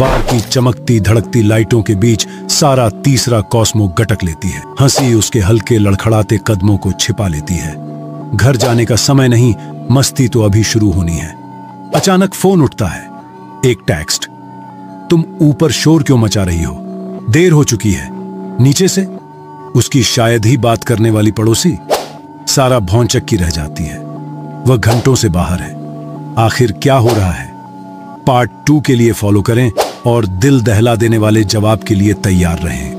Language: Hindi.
बार की चमकती धड़कती लाइटों के बीच सारा तीसरा कॉस्मो गटक लेती है। हँसी उसके हल्के लड़खड़ाते कदमों को छिपा लेती है। घर जाने का समय नहीं, मस्ती तो अभी शुरू होनी है। अचानक फ़ोन उठता है। एक टेक्स्ट। तुम ऊपर शोर क्यों मचा रही हो? देर हो चुकी है। नीचे से? उसकी शायद ही बात करने वाली पड़ोसी? सारा भौचक की रह जाती है। वह घंटों से बाहर है। आखिर क्या हो रहा है? पार्ट टू के लिए फॉलो करें। और दिल दहला देने वाले जवाब के लिए तैयार रहें।